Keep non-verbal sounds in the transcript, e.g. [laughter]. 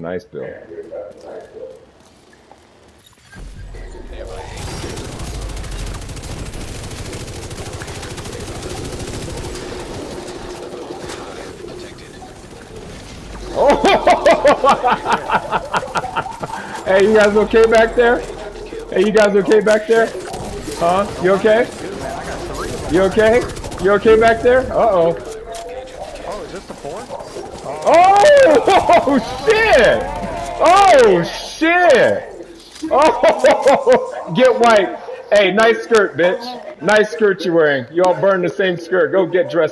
nice build. Oh! [laughs] hey, you guys okay back there? Hey, you guys okay back there? Huh? You okay? You okay? You okay back there? Uh-oh. Oh, is this the fourth? Oh! [laughs] oh shit! Oh shit! Oh! [laughs] Get white. Hey, nice skirt, bitch. Nice skirt you're wearing. You all burn the same skirt. Go get dressed.